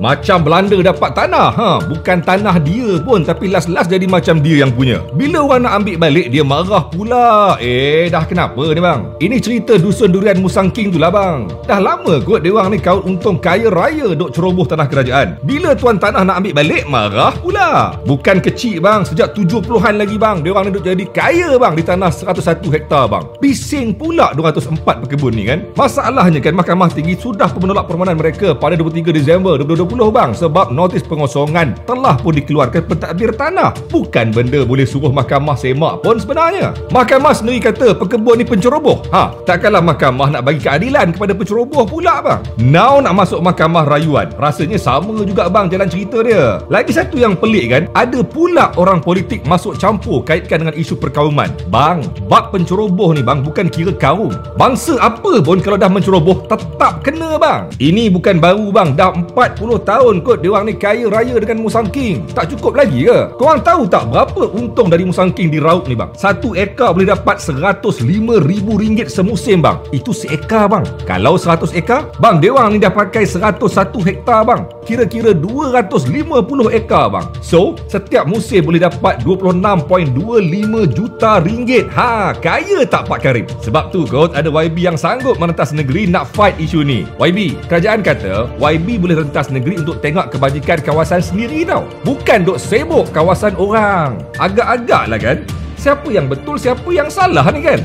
Macam Belanda dapat tanah, ha, bukan tanah dia pun tapi last-last jadi macam dia yang punya. Bila orang nak ambil balik dia marah pula. Eh, dah kenapa ni bang? Ini cerita dusun durian Musang King tu lah bang. Dah lama kot dia orang ni kaut untung kaya raya duk ceroboh tanah kerajaan. Bila tuan tanah nak ambil balik marah pula. Bukan kecil bang, sejak 70-an lagi bang. Dia orang ni duk jadi kaya bang di tanah 101 hektar bang. Bising pula 204 pekebun ni kan. Masalahnya kan Mahkamah Tinggi sudah menolak permohonan mereka pada 23 Disember 2020 2020 bang sebab notis pengosongan telah pun dikeluarkan pentadbir tanah. Bukan benda boleh suruh mahkamah semak pun sebenarnya. Mahkamah sendiri kata pekebun ni penceroboh. Ha, takkanlah mahkamah nak bagi keadilan kepada penceroboh pula bang. Now nak masuk mahkamah rayuan. Rasanya sama juga bang jalan cerita dia. Lagi satu yang pelik kan, ada pula orang politik masuk campur kaitkan dengan isu perkauman. Bang, bab penceroboh ni bang bukan kira kaum. Bangsa apa pun kalau dah menceroboh tetap kena bang. Ini bukan baru bang, dah 40 tahun kot dia orang ni kaya raya dengan Musang King. Tak cukup lagi ke? Korang tahu tak berapa untung dari Musang King di Raup ni bang? Satu ekar boleh dapat RM105,000 semusim bang. Itu seekar bang. Kalau 100 ekar, bang dia orang ni dah pakai 101 hektar bang. Kira-kira 250 ekar bang. So, setiap musim boleh dapat 26.25 juta ringgit. Ha, kaya tak Pak Karim? Sebab tu kot ada YB yang sanggup merentas negeri nak fight isu ni. YB, kerajaan kata YB boleh rentas negeri negeri untuk tengok kebajikan kawasan sendiri tau. Bukan duk sibuk kawasan orang. Agak-agak lah kan. Siapa yang betul, siapa yang salah ni kan?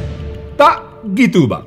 Tak gitu bang.